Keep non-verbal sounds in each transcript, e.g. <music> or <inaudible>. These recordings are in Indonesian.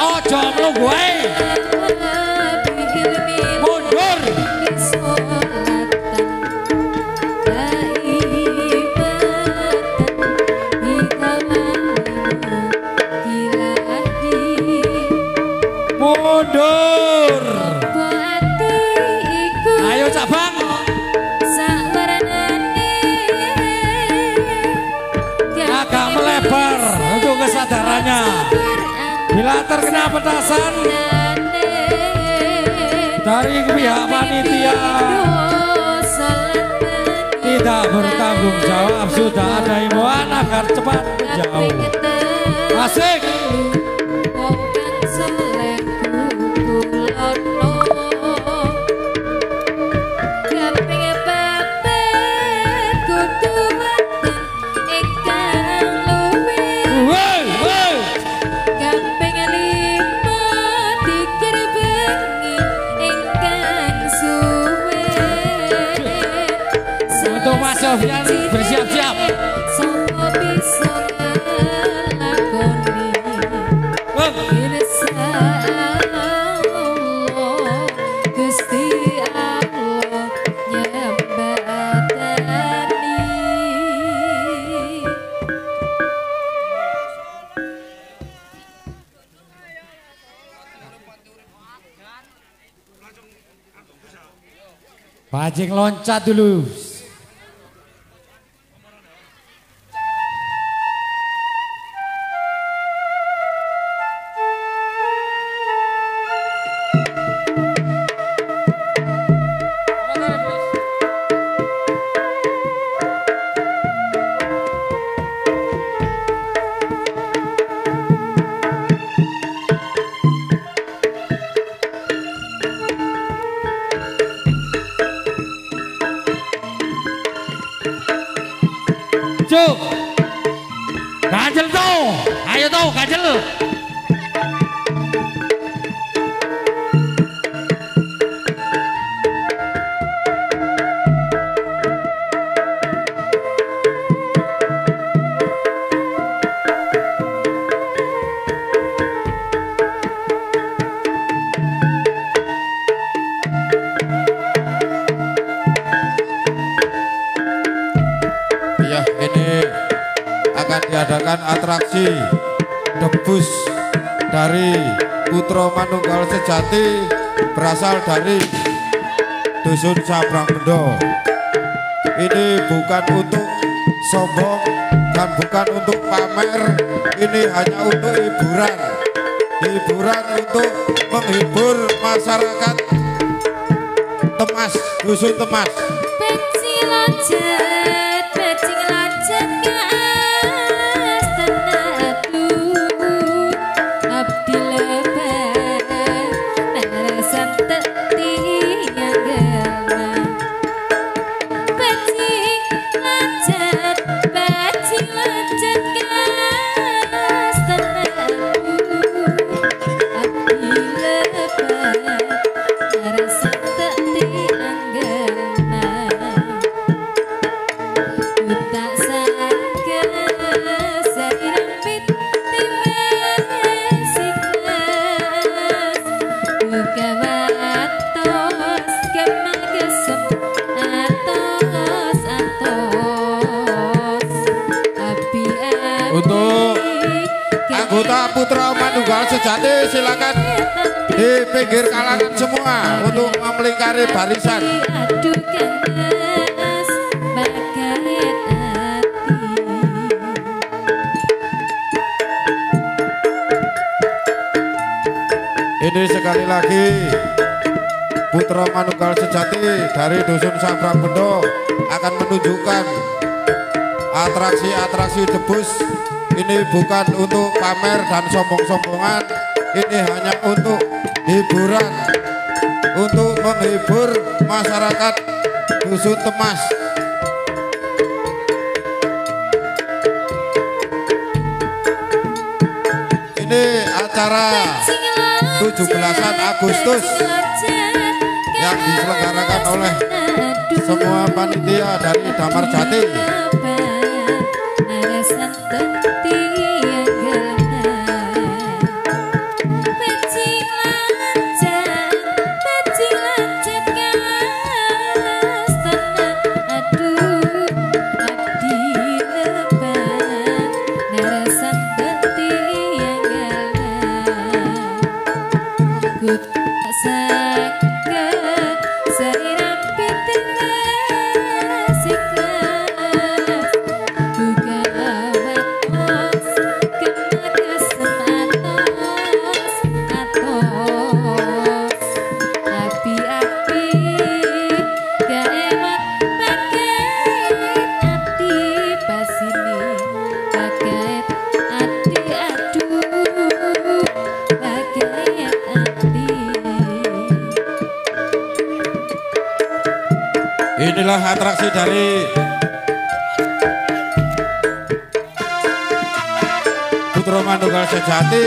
Ojo mlunggu ae. Mundur. Terkena petasan dari pihak panitia tidak bertanggung jawab sudah ada imbauan agar cepat menjauh. Asik. Sofian bersiap-siap. Bajing loncat dulu. Ganjel tuh. Ayo tuh ganjel. Akan diadakan atraksi debus dari Putra Manunggal Sejati berasal dari Dusun Sabrang Bendo. Ini bukan untuk sombong dan bukan untuk pamer, ini hanya untuk hiburan. Hiburan untuk menghibur masyarakat Temas, Dusun Temas. Peci melingkari barisan. Ini sekali lagi Putra Manunggal Sejati dari Dusun Sabrang Bendo akan menunjukkan atraksi-atraksi debus. Ini bukan untuk pamer dan sombong-sombongan, ini hanya untuk hiburan, untuk menghibur masyarakat Dusun Temas. Ini acara 17-an Agustus yang diselenggarakan oleh semua panitia dari Damar Jati. Putra Manunggal Sejati.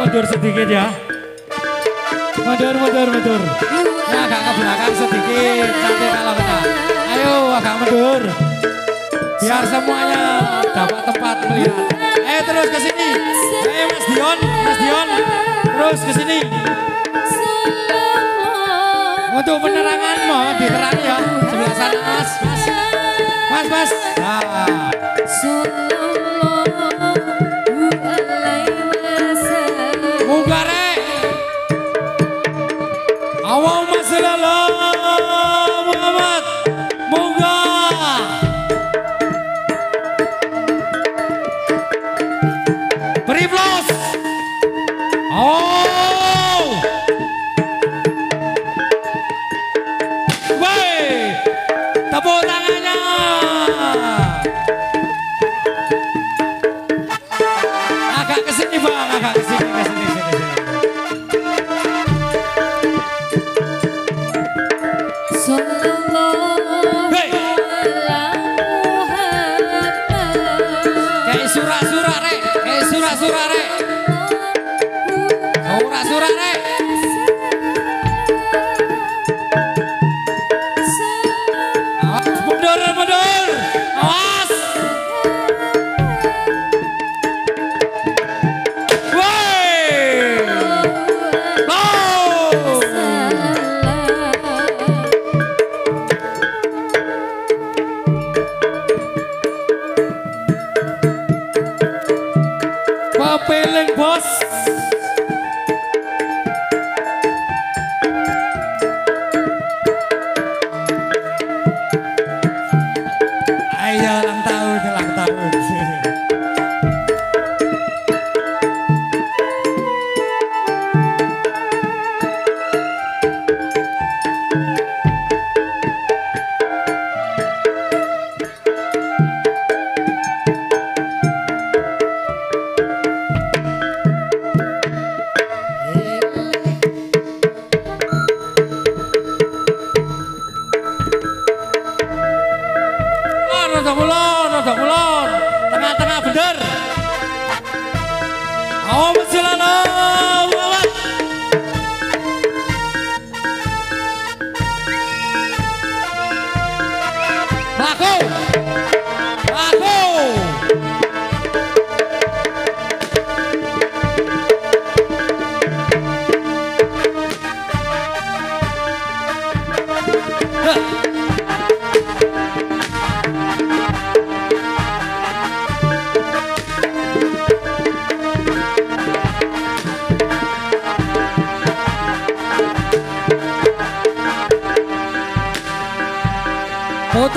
Mundur sedikit ya. Mundur, mundur, mundur. Ya agak ke belakang sedikit. Nanti kalau kita. Ayo agak mundur. Biar semuanya dapat tempat melihat. Ayo terus ke sini. Ayo Mas Dion, Mas Dion. Terus ke sini. Untuk penerangan mohon diterangi ya. Sebelah sana Mas, Mas. Mas, Mas. Nah.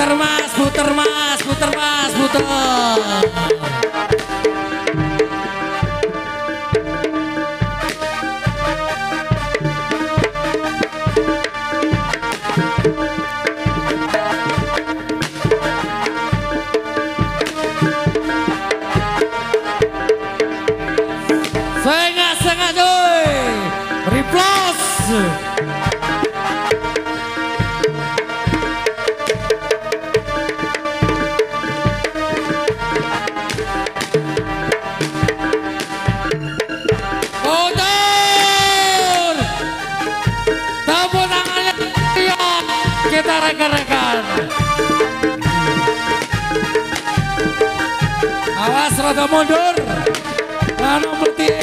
Puter mas, puter mas, puter mas, puter. Rada mundur. Ana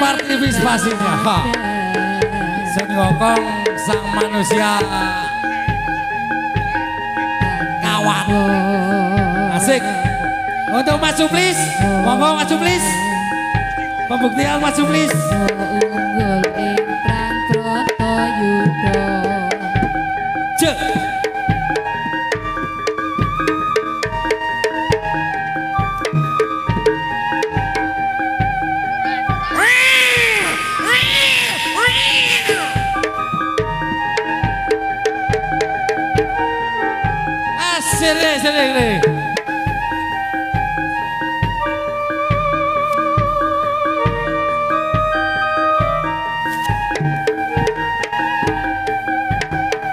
partisipasinya. Ha. Sang manusia kawan. Asik. Untuk Mas Suplis, monggo Mas Suplis. Pembuktian Mas Suplis. Cek. Sini.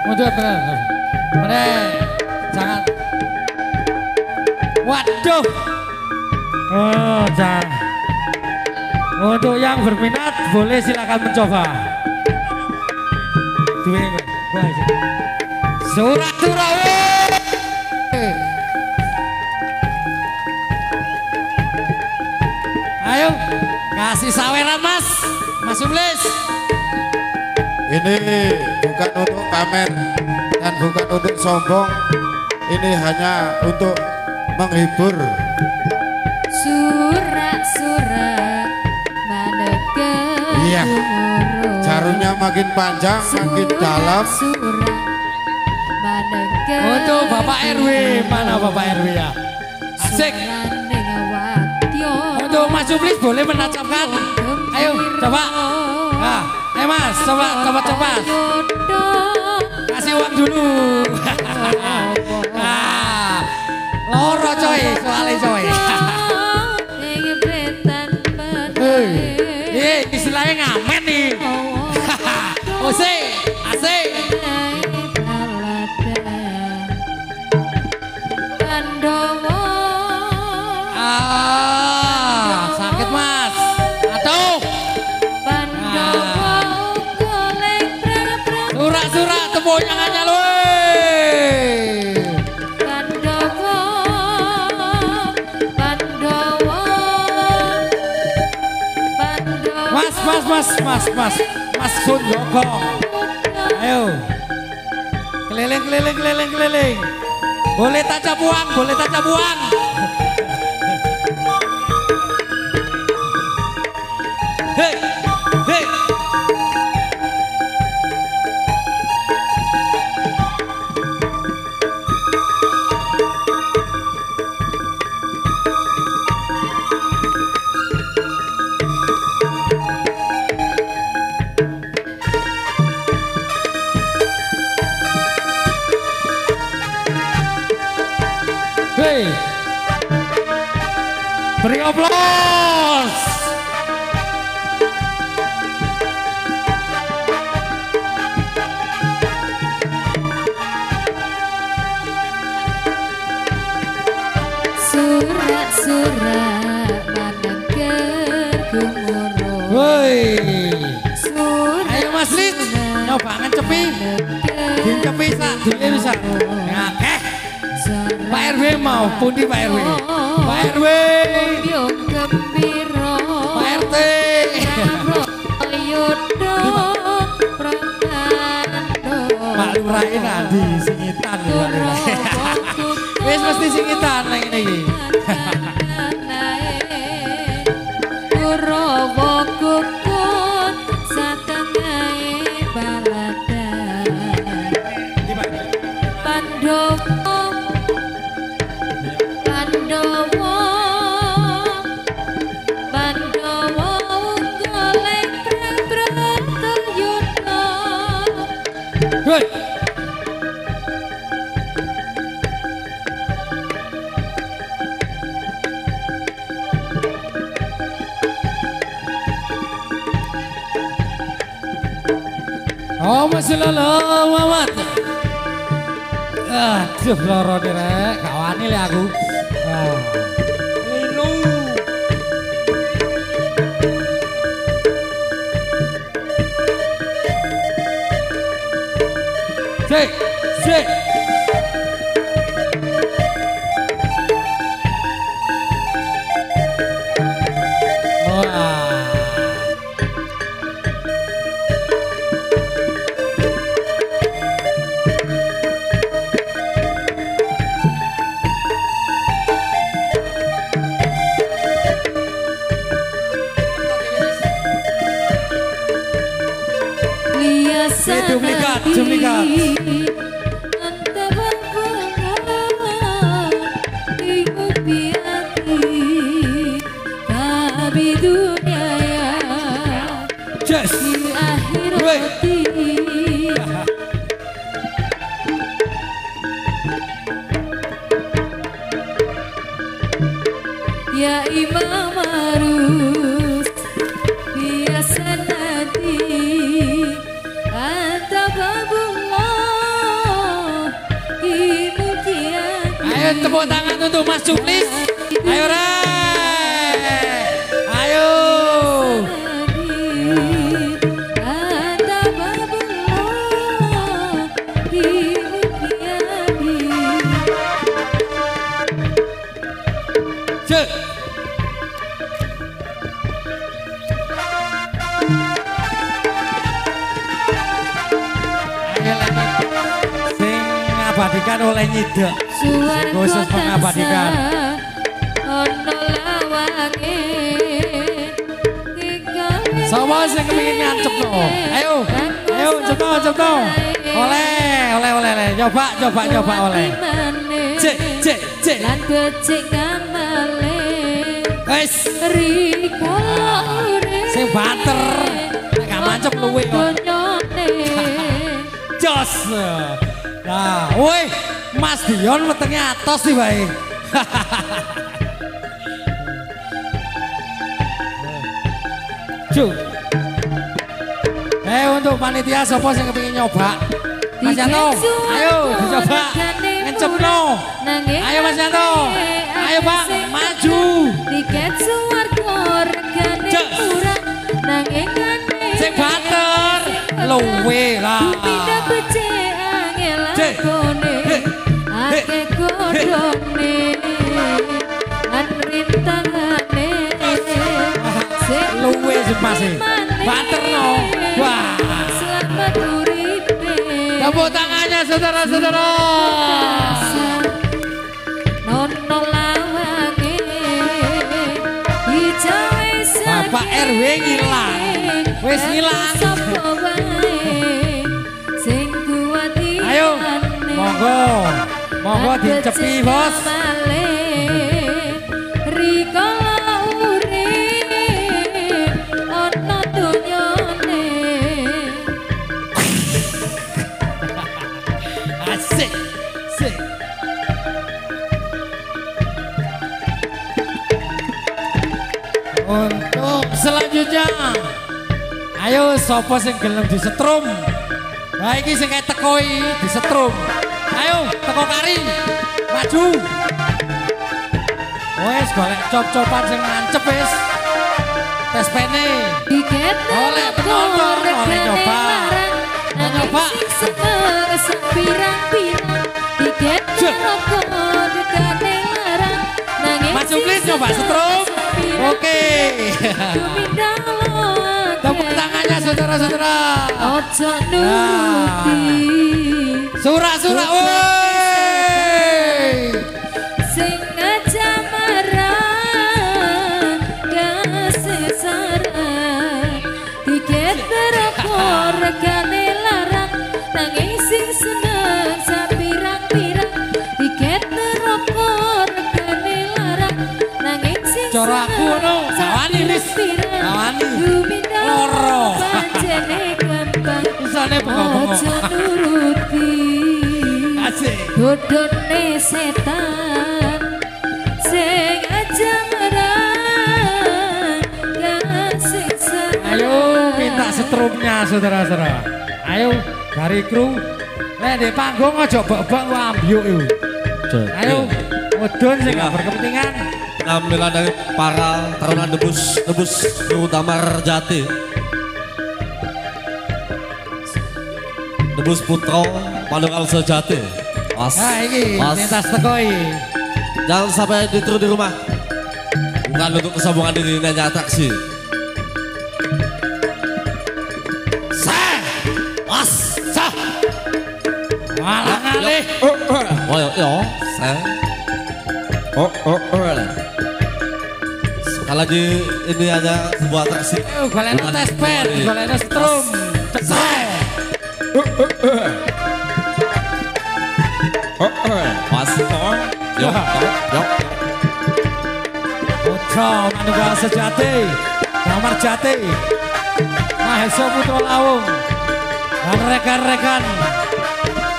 Mundur, bener. Bener. Jangan. Waduh. Oh, jangan. Untuk yang berminat boleh silakan mencoba. Surat Surawi. Kasih saweran Mas. Mas Sublis. Ini bukan untuk pamer dan bukan untuk sombong. Ini hanya untuk menghibur. surak-surak manengker Iya. Jarunya makin panjang, makin dalam. surak manengker Untuk Bapak RW, mana Bapak RW ya? Asik. Untuk Mas Sublis boleh menancapkan. Ayo, coba. Nah, ayo Mas, coba, coba, coba. Kasih uang dulu. <laughs> ah, loro coy, soalnya coy. <laughs> Hei, eh, istilahnya ngamen nih. <laughs> Asik, Mas, mas, mas, mas, mas. Ayo. Keliling, keliling, keliling, keliling. Boleh tancap uang, boleh tancap uang. Rai nanti singitan <laughs> Wis mesti singitan nang ngene iki. Oh, masih lolo, Mamat. Aduh, loro nih, Rek. Gak wani le aku. Linu. Sik, sik. Nyidek. Khusus mengabadikan. Ono lawange Sama sing kepingin ngancep no. Ayo, ayo cepno cepno. Oleh, oleh, oleh, oleh. Coba, coba, coba oleh. Cek, cek, cek. Lan becik ngamale Wes, Riko urip sing banter. Nek gak mancep luwe kok. <laughs> Jos. Nah, woi, Mas Dion wetenge atos nih bae. Ju. Eh untuk panitia sapa sing kepengin nyoba? Mas Yanto, ayo dicoba. Ngecepno. Ayo Mas Yanto. Ayo Pak, maju. Tiket suwarga regane murah nanging aneh Sing banter. Luwe lah. Pindah becik angel Ake kodone Lan rintangane Sing Luwe sing pasti. Banter no. Wah. Selamat uripe Tepuk tangannya saudara-saudara. Nono lawange Bapak RW ngilang. Wis ngilang. Wae sing Ayo, monggo. Monggo dicepi, Bos. <laughs> Untuk selanjutnya Ayo sopo sing gelem disetrum? Nah iki sing kayak teko iki disetrum Ayo teko kari. Maju. Wes golek cop-copan sing nancep wis Tes pene. Tiket Oleh penonton, oleh nyoba. Nyoba? Pirang-pirang Tiket Cek. rokok dekane larang. Nyoba setrum. Oke. Tumindalo <laughs> Tangannya saudara-saudara. Ojo nuruti. Surak-surak woi. sing aja marah kasesaran tiket terapor regane larang nanging sing seneng sapirang-pirang tiket terapor regane larang nanging sing Cara aku ngono, gawani, Lis. Gawani. Loro. pancene gampang Isane bengok-bengok. aja nuruti Asik. Dodone setan sing aja Ayo minta setrumnya saudara-saudara. Ayo dari kru. Lek di panggung aja ku ambyuk iku. Ayo mudun sing gak berkepentingan. Penampilan dari para taruna debus debus Damar Jati. Debus Putro Panungal Sejati. Mas, Nah iki mas, lintas teko iki. jangan sampai ditiru di rumah. Bukan untuk kesombongan diri ini hanya atraksi. Sah, mas, sah. Malah ngalih. Oh, yo, yo, sah. Oh, oh, oh. Lagi ini hanya sebuah atraksi. Tes pen, kembali. golekno strum. Cekrek. Mas, yo, yo, yo. Putra Manunggal Sejati, Damar Jati, Mahesa Putra Lawung, dan rekan-rekan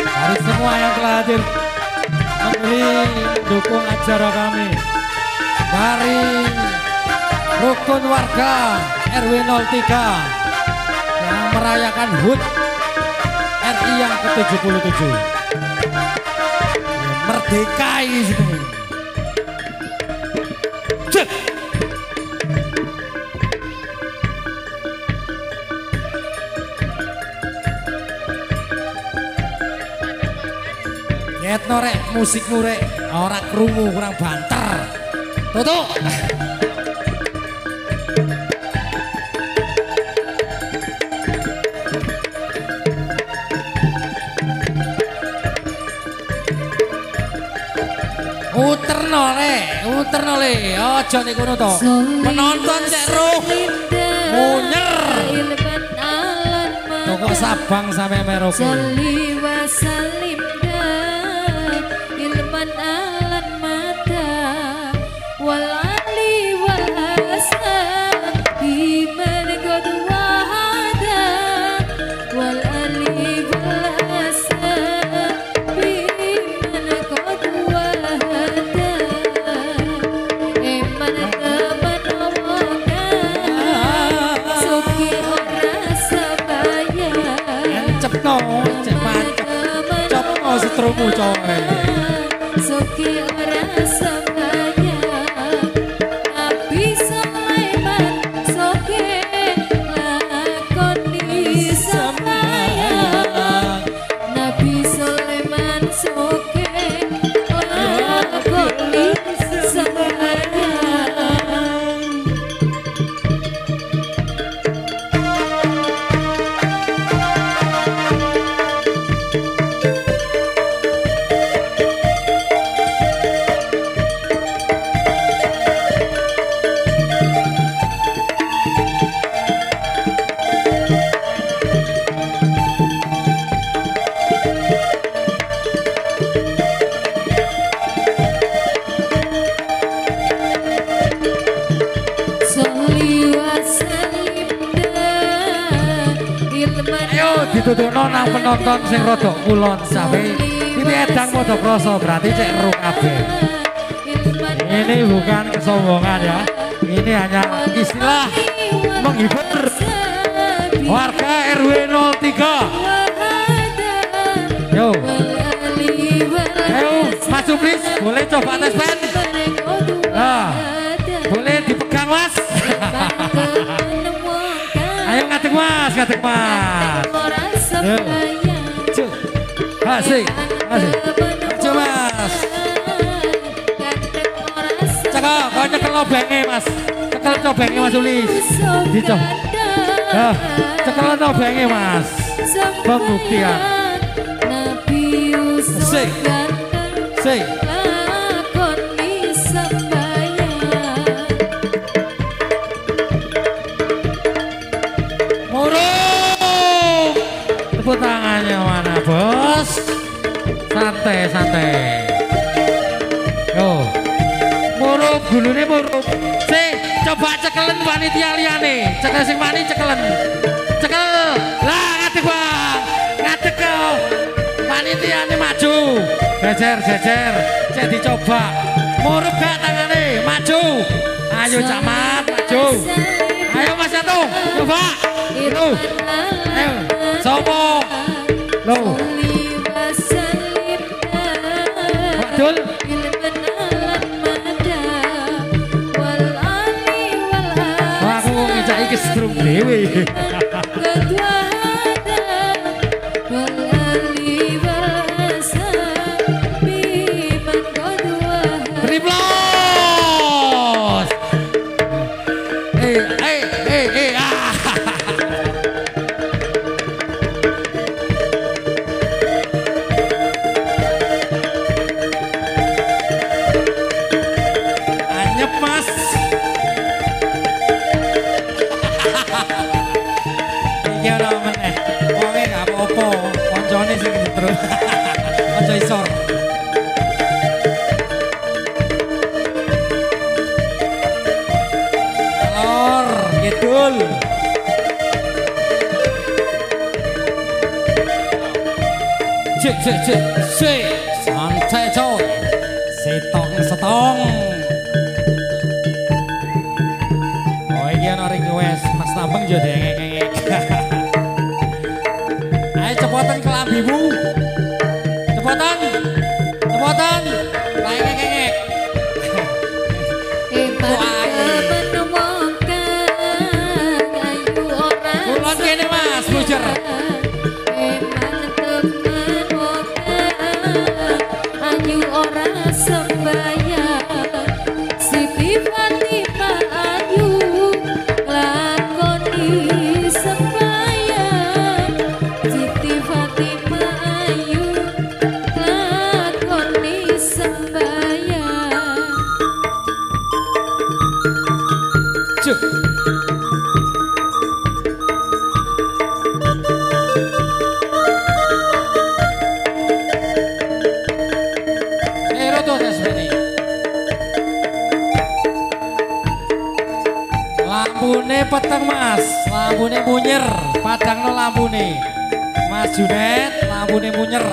dari semua yang telah hadir memberi dukung acara kami dari rukun warga RW 03 yang merayakan HUT RI yang ke-77 merdeka ini. Cek. Yetno rek musikmu rek ora krungu kurang banter. Tutuk. Uterno rek, uterno le, aja nek ngono to. Penonton cek roh. Munyer. Toko Sabang sampai Merauke. Salim ilman Cepno setrumu coy. Suki kulon sampe ini edang padha krasa berarti cek kabeh. ilman Ini bukan kesombongan ya. Ini hanya istilah menghibur warga RW 03. Yo, ayo Mas Suplis boleh coba tes pen? Ah, boleh dipegang Mas? <laughs> ayo ngadeg Mas, ngadeg Mas. Yo. Asik, asik. Ayo Mas. Cekal, kau nyekel obenge Mas. Cekel cobenge Mas Sulis. Dicob. Ya, cekel obenge Mas. Pembuktian. Nabi Sing. Santai, santai. Yo. Murung, gulune murung. Si, coba cekelen panitia liyane. Cekel sing wani cekelen. Cekel. Lah, ngadeg, Bang. Ngadeg kok. Panitiane maju. Jejer, jejer. Cek dicoba. Murung gak tangane? Maju. Ayo camat, maju. Ayo Mas Jatuh, coba. Itu. Ayo, sopo? जाएगी सिर्फ़ देवे Cek cek cek santai coy. Setong setong. Oh iki ana wes Mas Tambeng yo dengek. <laughs> Ayo cepetan kelambimu. Lampune. Mas Junet, lampune munyer.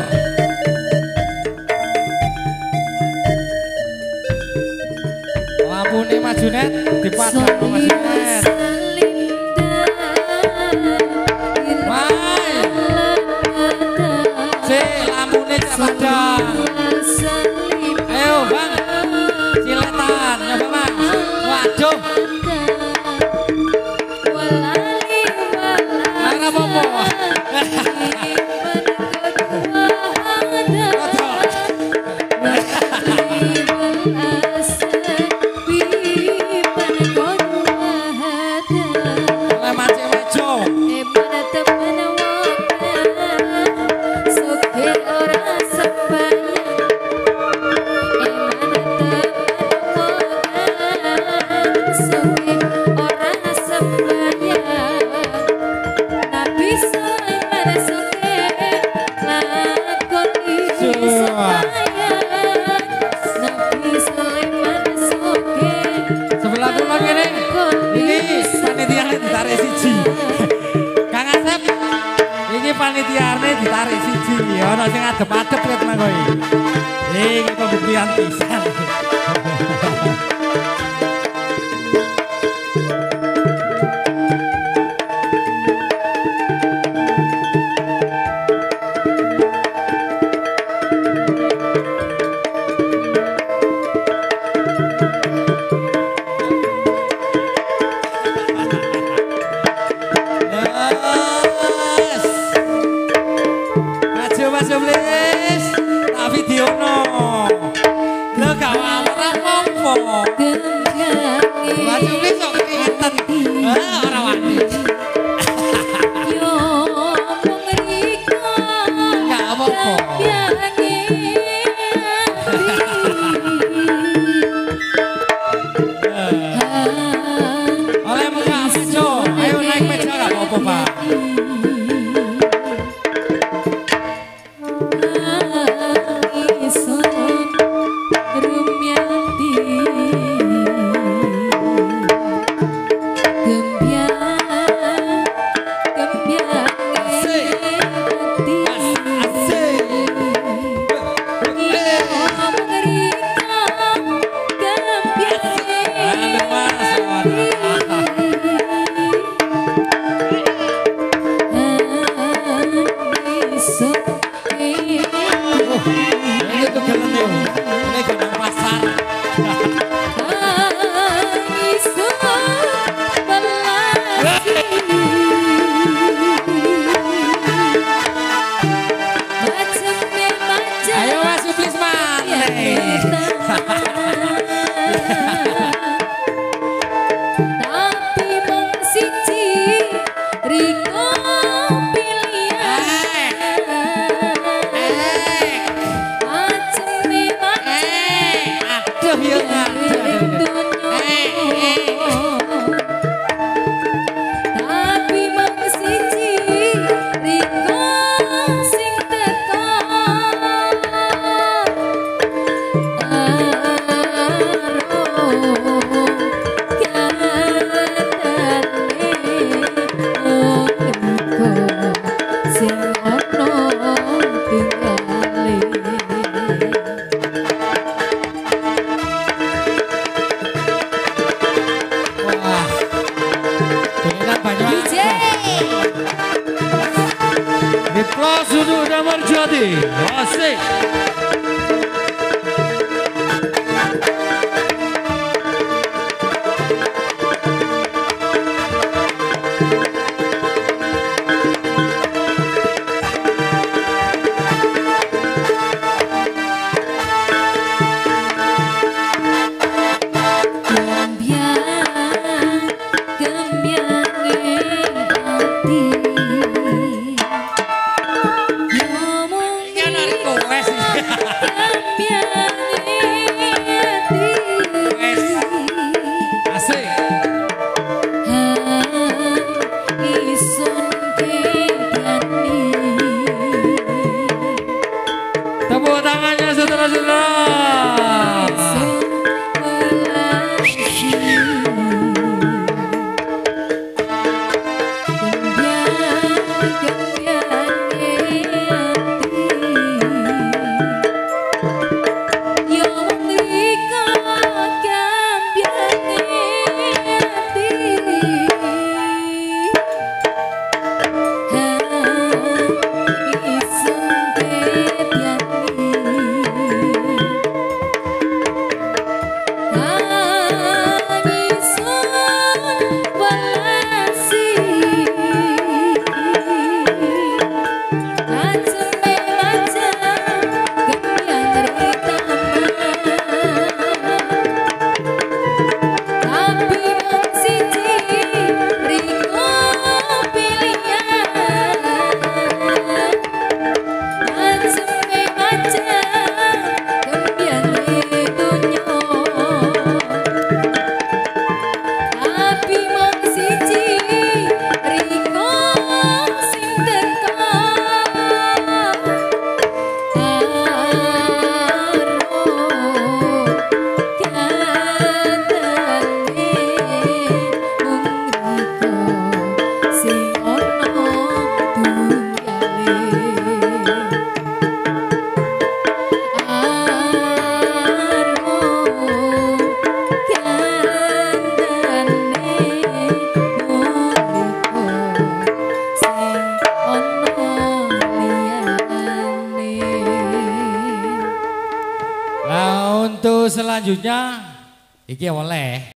Lampune Mas Junet, di padang no Mas Junet. Mai, si lampune cak ditarik siji. Kang Asep. Ini panitiane ditarik siji. Ono sing adep-adep ket mangkoi. Iki pembuktian pisan. Bye.